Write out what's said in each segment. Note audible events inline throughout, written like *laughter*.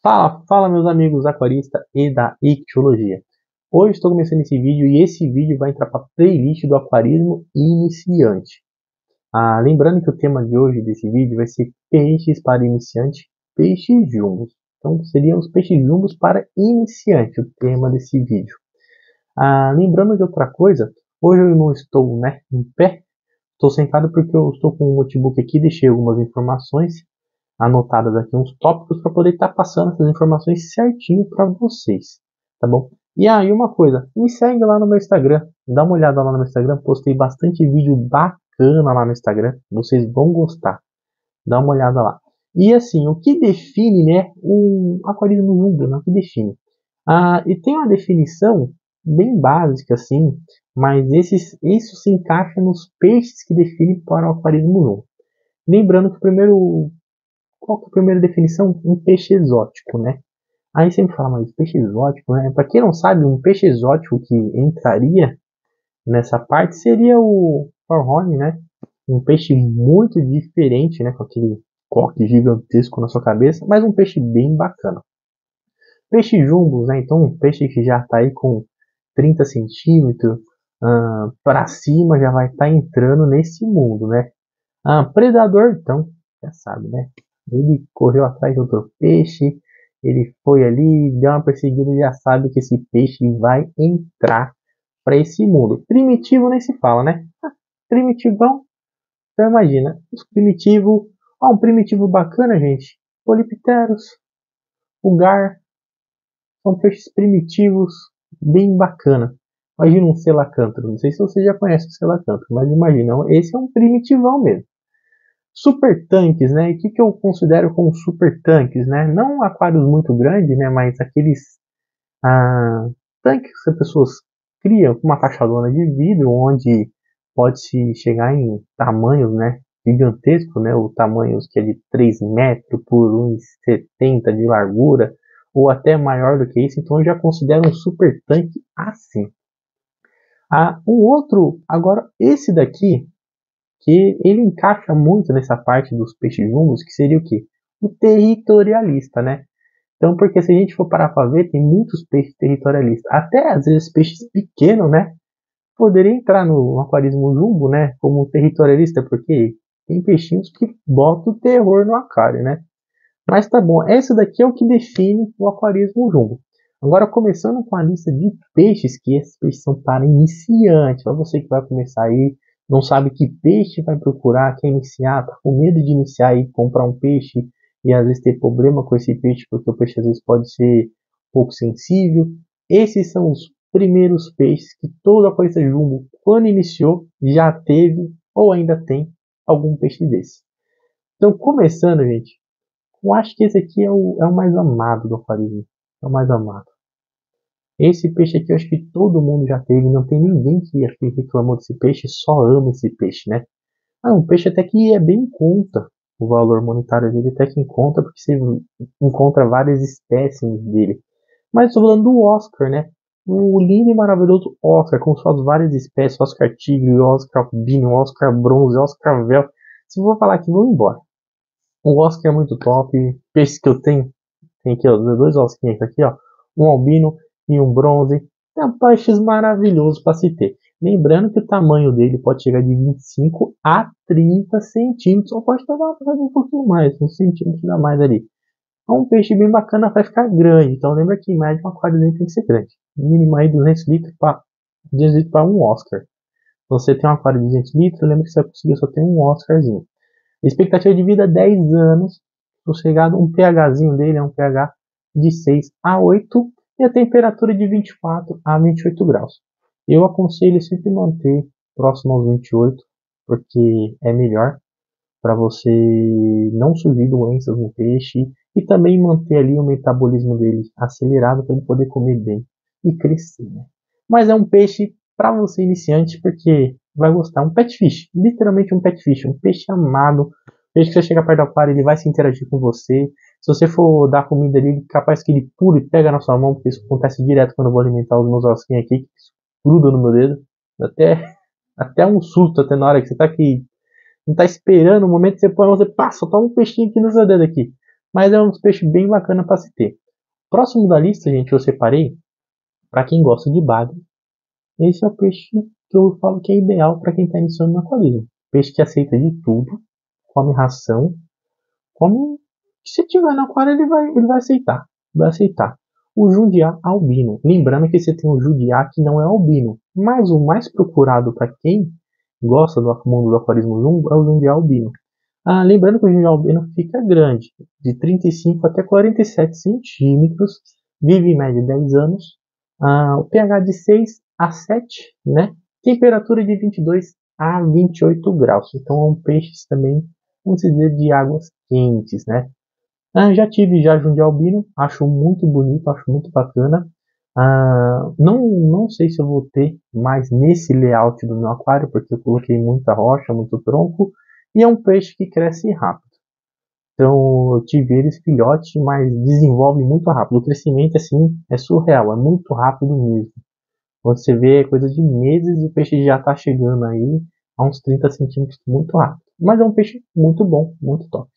Fala, fala meus amigos aquaristas e da ictiologia. Hoje estou começando esse vídeo e esse vídeo vai entrar para a playlist do aquarismo iniciante. Ah, lembrando que o tema de hoje desse vídeo vai ser peixes para iniciante, peixes jumbos. Então seriam os peixes jumbos para iniciante o tema desse vídeo. Ah, lembrando de outra coisa, hoje eu não estou né, em pé, estou sentado porque eu estou com o notebook aqui, deixei algumas informações anotadas aqui uns tópicos para poder estar tá passando essas informações certinho para vocês, tá bom? E aí uma coisa, me segue lá no meu Instagram, dá uma olhada lá no meu Instagram, postei bastante vídeo bacana lá no Instagram, vocês vão gostar, dá uma olhada lá. E assim, o que define, né, o aquarismo jumbo, né, o que define? Ah, e tem uma definição bem básica assim, mas esses, isso se encaixa nos peixes que definem para o aquarismo jumbo. Lembrando que o primeiro qual que é a primeira definição? Um peixe exótico, né? Aí você me fala, mas peixe exótico, né? Para quem não sabe, um peixe exótico que entraria nessa parte seria o Forhorn, né? Um peixe muito diferente, né? Com aquele coque gigantesco na sua cabeça, mas um peixe bem bacana. Peixe jumbo, né? Então um peixe que já está aí com 30 centímetros uh, para cima já vai estar tá entrando nesse mundo, né? Ah, predador, então, já sabe, né? Ele correu atrás de outro peixe, ele foi ali, deu uma perseguida e já sabe que esse peixe vai entrar para esse mundo. Primitivo nem se fala, né? Ah, primitivão. Então imagina, os primitivos. Ó, um primitivo bacana, gente. Polipteros, Ugar. São peixes primitivos, bem bacana. Imagina um selacantro. Não sei se você já conhece o selacantro, mas imagina, esse é um primitivão mesmo. Super tanques, né? E o que, que eu considero como super tanques, né? Não aquários muito grandes, né? Mas aqueles ah, tanques que as pessoas criam com uma caixadona de vidro, onde pode-se chegar em tamanhos, né? Gigantescos, né? O tamanhos que é de 3 metros por 1,70 de largura, ou até maior do que isso. Então eu já considero um super tanque assim. Ah, um outro, agora esse daqui que ele encaixa muito nessa parte dos peixes jumbos, que seria o quê? O territorialista, né? Então, porque se a gente for parar para ver, tem muitos peixes territorialistas. Até às vezes peixes pequenos, né? Poderia entrar no aquarismo jumbo, né? Como territorialista, porque tem peixinhos que botam terror no aquário, né? Mas tá bom, essa daqui é o que define o aquarismo jumbo. Agora, começando com a lista de peixes, que esses peixes são para iniciantes, para você que vai começar aí não sabe que peixe vai procurar, quer iniciar, tá com medo de iniciar e comprar um peixe e às vezes ter problema com esse peixe porque o peixe às vezes pode ser um pouco sensível. Esses são os primeiros peixes que todo aquarista jumbo, quando iniciou, já teve ou ainda tem algum peixe desse. Então, começando, gente, eu acho que esse aqui é o, é o mais amado do aquarismo. É o mais amado. Esse peixe aqui eu acho que todo mundo já teve, não tem ninguém que reclamou desse peixe, só ama esse peixe, né? Ah, um peixe até que é bem em conta, o valor monetário dele até que em conta, porque você encontra várias espécies dele. Mas estou falando do Oscar, né? O lindo e maravilhoso Oscar, com suas várias espécies, Oscar Tigre, Oscar Albino, Oscar Bronze, Oscar Vel. Se eu vou falar aqui, vou embora. O Oscar é muito top. Peixes que eu tenho, tem aqui, ó, dois Oscars aqui, ó. Um albino e um bronze. É peixes maravilhoso para se ter. Lembrando que o tamanho dele pode chegar de 25 a 30 centímetros, ou pode levar um pouquinho mais, uns centímetros a mais ali. É um peixe bem bacana para ficar grande. Então lembra que em média um aquário dele tem que ser grande. Mínimo aí 200 litros para 200 litros para um Oscar. Você tem um aquário de 200 litros, lembra que você vai conseguir só ter um Oscarzinho. Expectativa de vida 10 anos. Sossegado, um pHzinho dele é um pH de 6 a 8 e a temperatura de 24 a 28 graus. Eu aconselho sempre manter próximo aos 28, porque é melhor para você não surgir doenças no peixe e também manter ali o metabolismo dele acelerado para ele poder comer bem e crescer. Né? Mas é um peixe para você iniciante porque vai gostar. Um pet fish, literalmente um pet fish, um peixe amado. Peixe que você chega perto do aquário, ele vai se interagir com você. Se você for dar comida ali, capaz que ele pula e pega na sua mão, porque isso acontece direto quando eu vou alimentar os meus osquinhos aqui, que gruda no meu dedo. Até, *laughs* até um susto, até na hora que você tá aqui, não tá esperando o momento que você põe a mão, você passa, toma um peixinho aqui no seu dedo aqui. Mas é um peixe bem bacana para se ter. Próximo da lista, gente, eu separei para quem gosta de bagre. Esse é o peixe que eu falo que é ideal para quem está iniciando no aquarismo. Peixe que aceita de tudo, come ração, come. Se tiver no aquário, ele vai, ele vai aceitar. Vai aceitar. O Jundiá albino. Lembrando que você tem o Jundiá que não é albino. Mas o mais procurado para quem gosta do mundo do aquarismo jumbo é o Jundiá albino. Ah, lembrando que o Jundiá albino fica grande, de 35 até 47 centímetros, vive em média 10 anos, ah, o pH de 6 a 7, né? Temperatura de 22 a 28 graus. Então é um peixe também, vamos dizer, de águas quentes, né? Ah, já tive já de albino, acho muito bonito, acho muito bacana. Ah, não, não sei se eu vou ter mais nesse layout do meu aquário, porque eu coloquei muita rocha, muito tronco, e é um peixe que cresce rápido. Então eu tive eles filhotes, mas desenvolve muito rápido. O crescimento assim é surreal, é muito rápido mesmo. Quando você vê coisa de meses, o peixe já está chegando aí a uns 30 centímetros muito rápido. Mas é um peixe muito bom, muito top.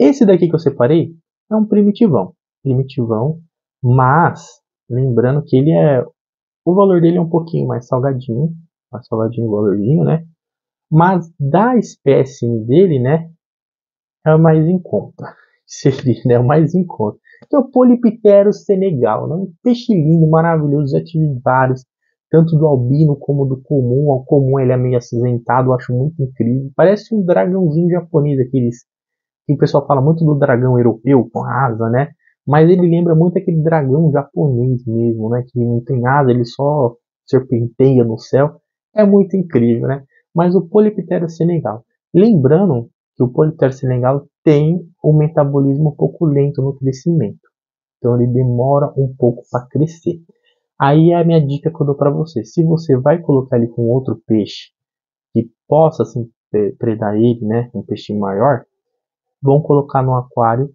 Esse daqui que eu separei é um primitivão. Primitivão, mas lembrando que ele é. O valor dele é um pouquinho mais salgadinho. Mais salgadinho o valorzinho, né? Mas da espécie dele, né? É o mais em conta. *laughs* Seria, né? O mais em conta. Que é o Poliptero Senegal, né? Um peixe lindo, maravilhoso. Já tive vários. Tanto do albino como do comum. O comum ele é meio acinzentado, eu acho muito incrível. Parece um dragãozinho japonês, aqueles que o pessoal fala muito do dragão europeu com asa, né? Mas ele lembra muito aquele dragão japonês mesmo, né? Que não tem asa, ele só serpenteia no céu. É muito incrível, né? Mas o Polyptera senegal. Lembrando que o Polyptera senegal tem um metabolismo um pouco lento no crescimento. Então ele demora um pouco para crescer. Aí é a minha dica que eu dou para você. Se você vai colocar ele com outro peixe que possa assim, predar ele, né, um peixe maior, vão colocar no aquário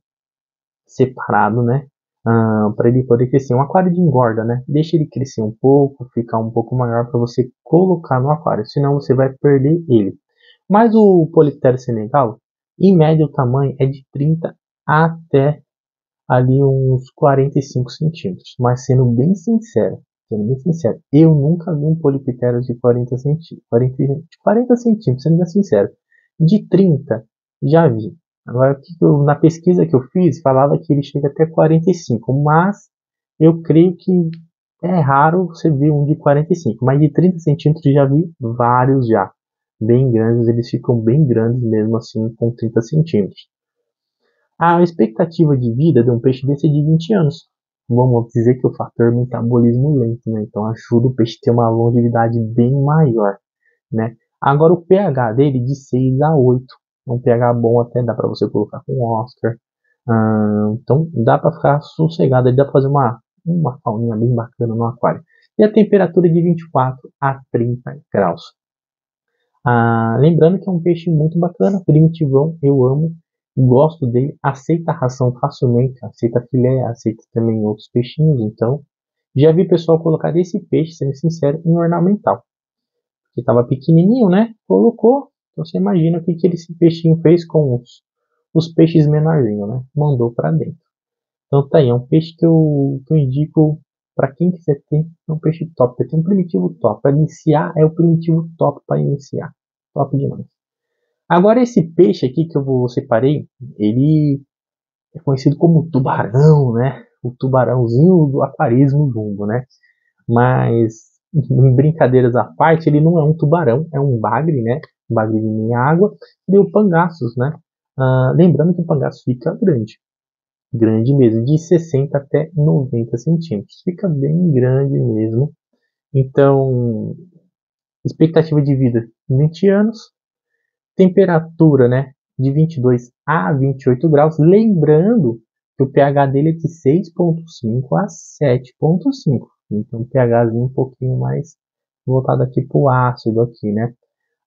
separado, né? Ah, para ele poder crescer. Um aquário de engorda, né? Deixa ele crescer um pouco, ficar um pouco maior para você colocar no aquário, senão você vai perder ele. Mas o Poliptero senegal, em média o tamanho é de 30 até ali uns 45 centímetros. Mas sendo bem sincero, sendo bem sincero, eu nunca vi um Poliptero de 40 centímetros, 40, 40 centímetros, sendo bem sincero. De 30 já vi. Agora, na pesquisa que eu fiz, falava que ele chega até 45, mas eu creio que é raro você ver um de 45, mas de 30 centímetros já vi vários já, bem grandes, eles ficam bem grandes mesmo assim com 30 centímetros. A expectativa de vida de um peixe desse é de 20 anos. Vamos dizer que o fator metabolismo lento, né? Então ajuda o peixe a ter uma longevidade bem maior, né? Agora o pH dele de 6 a 8 um pH bom até dá para você colocar com Oscar. Ah, então dá para ficar sossegado, dá para fazer uma, uma fauninha bem bacana no aquário. E a temperatura de 24 a 30 graus. Ah, lembrando que é um peixe muito bacana, primitivão, eu amo, gosto dele, aceita ração facilmente, aceita filé, aceita também outros peixinhos, então já vi pessoal colocar esse peixe, sendo sincero, em ornamental. Que estava pequenininho, né? Colocou, então você imagina o que, que esse peixinho fez com os, os peixes menorzinhos, né? Mandou para dentro. Então tá aí, é um peixe que eu, que eu indico para quem quiser ter, é um peixe top. Tem um primitivo top. Para iniciar, é o primitivo top para iniciar. Top demais. Agora esse peixe aqui que eu vou separei, ele é conhecido como tubarão, né? O tubarãozinho do aquarismo jumbo, né? Mas em brincadeiras à parte, ele não é um tubarão, é um bagre, né? Bagrinho em água, e o pangaços, né? Ah, lembrando que o pangaço fica grande, grande mesmo, de 60 até 90 centímetros, fica bem grande mesmo. Então, expectativa de vida 20 anos, temperatura, né, de 22 a 28 graus, lembrando que o pH dele é de 6.5 a 7.5, então um pHzinho um pouquinho mais voltado aqui para o ácido aqui, né?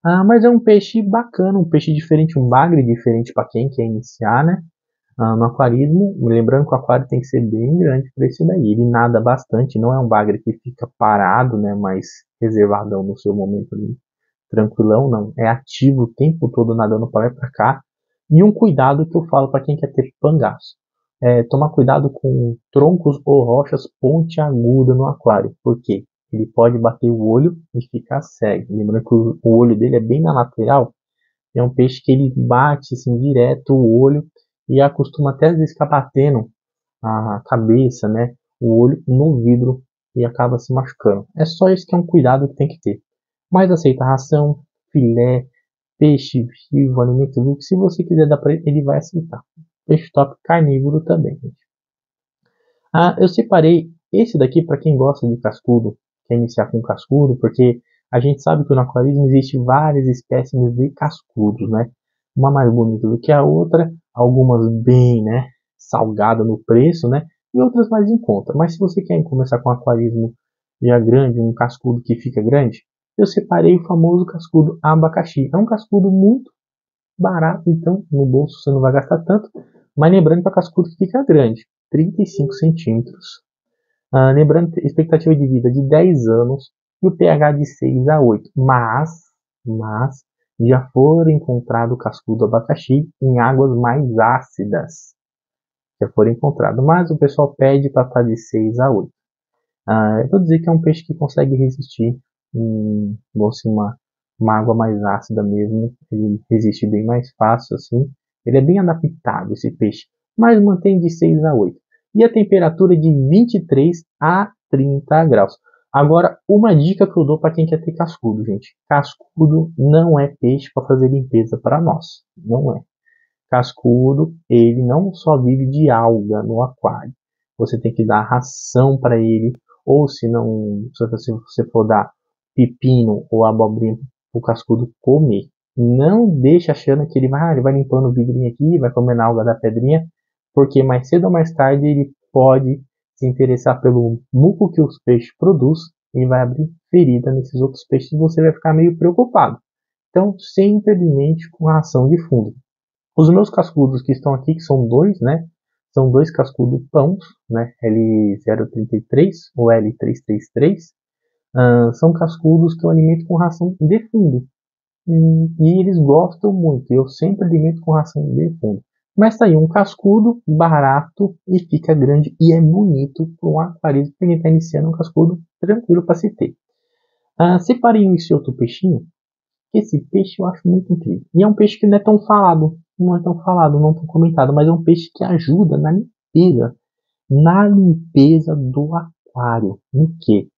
Ah, mas é um peixe bacana, um peixe diferente, um bagre diferente para quem quer iniciar, né? Ah, no aquarismo, lembrando que o aquário tem que ser bem grande para esse daí. Ele nada bastante, não é um bagre que fica parado, né? Mais reservadão no seu momento ali, tranquilão, não. É ativo o tempo todo nadando para lá e para cá. E um cuidado que eu falo para quem quer ter pangaço. É tomar cuidado com troncos ou rochas pontiagudas no aquário. Por quê? Ele pode bater o olho e ficar cego. Lembrando que o olho dele é bem na lateral. É um peixe que ele bate assim, direto o olho e acostuma até ficar batendo a cabeça, né? O olho no vidro e acaba se machucando. É só isso que é um cuidado que tem que ter. Mas aceita ração, filé, peixe vivo, alimento vivo. Se você quiser dar para ele, ele vai aceitar. Peixe top carnívoro também, gente. Ah, eu separei esse daqui para quem gosta de cascudo, quer iniciar com cascudo, porque a gente sabe que no aquarismo existe várias espécies de cascudos, né? Uma mais bonita do que a outra, algumas bem, né, salgada no preço, né? E outras mais em conta. Mas se você quer começar com um aquarismo já grande, um cascudo que fica grande, eu separei o famoso cascudo abacaxi. É um cascudo muito barato, então no bolso você não vai gastar tanto. Mas lembrando que o cascudo fica grande, 35 centímetros. Ah, lembrando expectativa de vida de 10 anos e o pH de 6 a 8. Mas, mas já foram encontrado cascudo abacaxi em águas mais ácidas. Já foram encontrado, mas o pessoal pede para estar de 6 a 8. Ah, eu vou dizer que é um peixe que consegue resistir em assim, uma, uma água mais ácida mesmo. Ele resiste bem mais fácil assim. Ele é bem adaptado esse peixe, mas mantém de 6 a 8. E a temperatura de 23 a 30 graus. Agora, uma dica que eu dou para quem quer ter cascudo, gente. Cascudo não é peixe para fazer limpeza para nós. Não é. Cascudo, ele não só vive de alga no aquário. Você tem que dar ração para ele, ou se não, se você for dar pepino ou abobrinha o cascudo comer. Não deixe achando que ele vai, ah, ele vai limpando o vidrinho aqui, vai comendo a alga da pedrinha, porque mais cedo ou mais tarde ele pode se interessar pelo muco que os peixes produzem e vai abrir ferida nesses outros peixes e você vai ficar meio preocupado. Então, sempre alimente com a ração de fundo. Os meus cascudos que estão aqui, que são dois, né? São dois cascudos pãos, né? L033 ou L333. Uh, são cascudos que eu alimento com ração de fundo. E, e eles gostam muito. Eu sempre alimento com ração de fundo. Mas tá aí um cascudo barato e fica grande e é bonito para um aquarismo que está iniciando um cascudo tranquilo para se ter. Uh, separei esse outro peixinho. Esse peixe eu acho muito incrível. E é um peixe que não é tão falado, não é tão falado, não tão comentado, mas é um peixe que ajuda na limpeza, na limpeza do aquário. No que?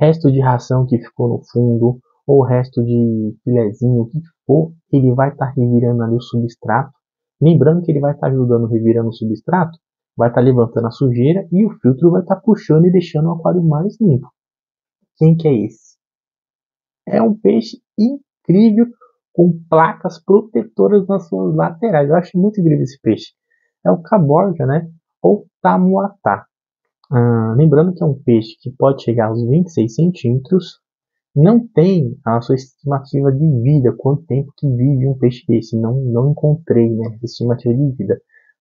Resto de ração que ficou no fundo, ou resto de filezinho, o que for, ele vai estar tá revirando ali o substrato Lembrando que ele vai estar ajudando revirando o substrato, vai estar levantando a sujeira e o filtro vai estar puxando e deixando o aquário mais limpo. Quem que é esse? É um peixe incrível com placas protetoras nas suas laterais. Eu acho muito incrível esse peixe. É o caborja, né? Ou tamuatá. Ah, lembrando que é um peixe que pode chegar aos 26 centímetros, não tem a sua estimativa de vida, quanto tempo que vive um peixe desse. Não, não encontrei né, estimativa de vida.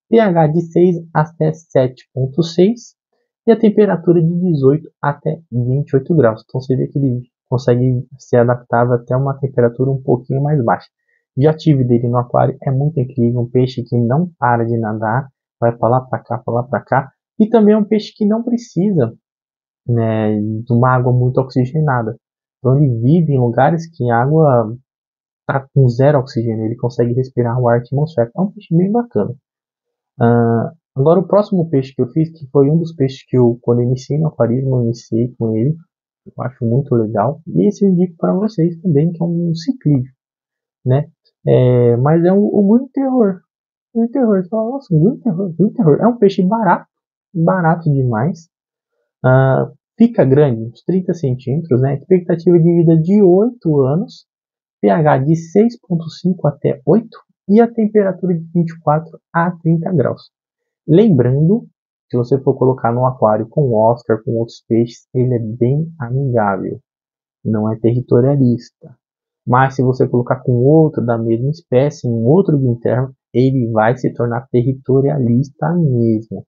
pH de 6 até 7,6 e a temperatura de 18 até 28 graus. Então você vê que ele consegue ser adaptável até uma temperatura um pouquinho mais baixa. Já tive dele no aquário, é muito incrível, um peixe que não para de nadar, vai para lá, para cá, para lá, para cá, e também é um peixe que não precisa né, de uma água muito oxigenada. Então ele vive em lugares que a água está com zero oxigênio, ele consegue respirar o ar atmosférico. É um peixe bem bacana. Uh, agora o próximo peixe que eu fiz, que foi um dos peixes que eu, quando eu iniciei no aquarismo, eu iniciei com ele. Eu acho muito legal. E esse eu indico para vocês também, que é um ciclídeo. Né? É, mas é um, um muito terror. Muito terror. Você fala, nossa, muito terror, muito terror. É um peixe barato, barato demais. Uh, fica grande, uns 30 centímetros, né? expectativa de vida de 8 anos, pH de 6,5 até 8 e a temperatura de 24 a 30 graus. Lembrando, se você for colocar no aquário com Oscar, com outros peixes, ele é bem amigável, não é territorialista. Mas se você colocar com outro da mesma espécie, em outro interno, ele vai se tornar territorialista mesmo.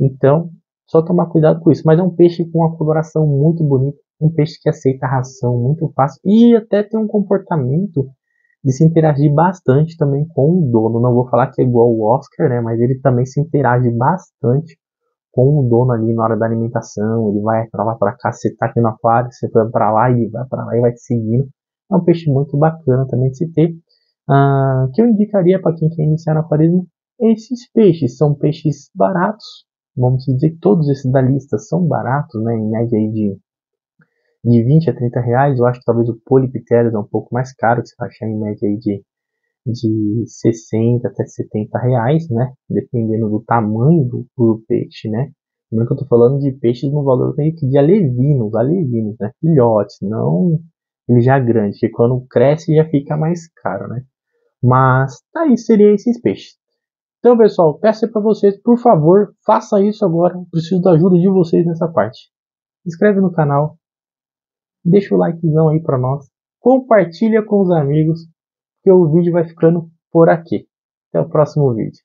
Então, só tomar cuidado com isso. Mas é um peixe com uma coloração muito bonita, um peixe que aceita a ração muito fácil e até tem um comportamento de se interagir bastante também com o dono. Não vou falar que é igual o Oscar, né? Mas ele também se interage bastante com o dono ali na hora da alimentação. Ele vai pra lá pra cá, você tá aqui no aquário, você vai pra lá e vai pra lá e vai te seguindo. É um peixe muito bacana também de se ter. Uh, que eu indicaria para quem quer iniciar no aquarismo esses peixes. São peixes baratos. Vamos dizer que todos esses da lista são baratos, né? Em média aí de de 20 a 30 reais. Eu acho que talvez o Polipteris é um pouco mais caro, que você vai achar em média aí de, de 60 até 70 reais, né? Dependendo do tamanho do, do peixe, né? Lembrando que eu tô falando de peixes no valor meio que de alevinos, alevinos, né? Filhotes, não ele já grande, que quando cresce já fica mais caro, né? Mas tá aí, seria esses peixes. Então, pessoal, peço para vocês, por favor, faça isso agora. Preciso da ajuda de vocês nessa parte. Inscreve no canal, deixa o likezão aí para nós, compartilha com os amigos, que o vídeo vai ficando por aqui. Até o próximo vídeo.